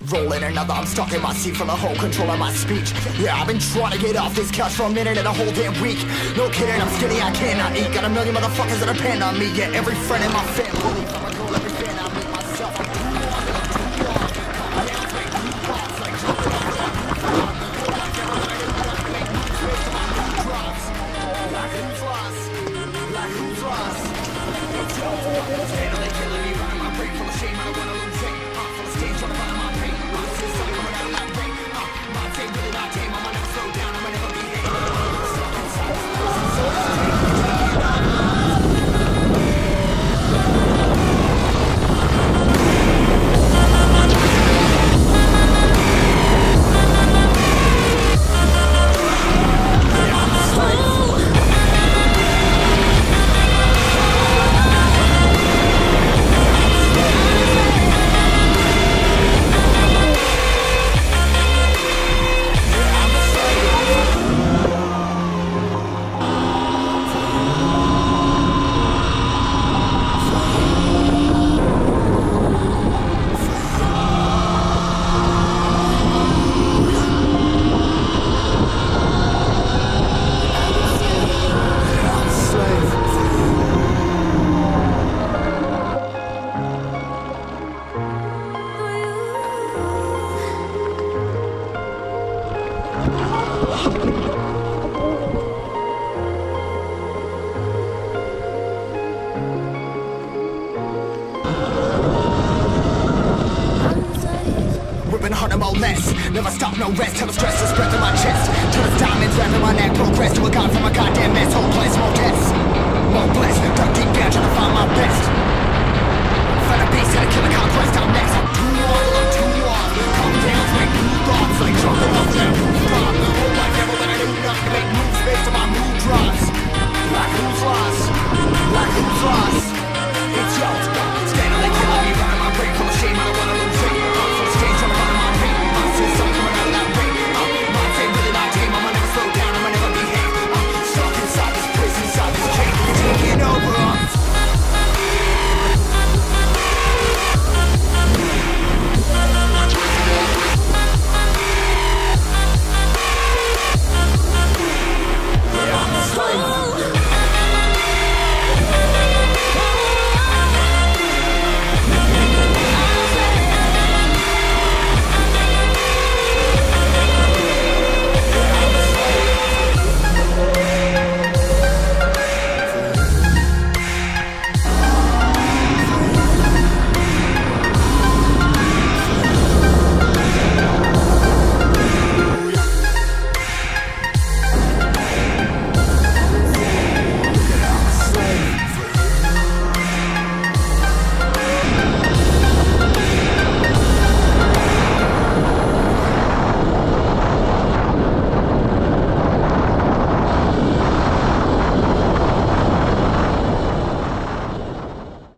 father. I'm stuck in my seat the whole control of my speech. Yeah, I've been trying to get off this couch for a minute and a whole damn week. No kidding, I'm skinny, I cannot eat. Got a million motherfuckers that depend on me. Yeah, every friend in my family. Never stop, no rest. Till the stress is spread through my chest. Till the diamonds wrapping my neck. Progress to a god from a goddamn mess. whole place, more tests. More blessed. Dug deep down, trying to find my best.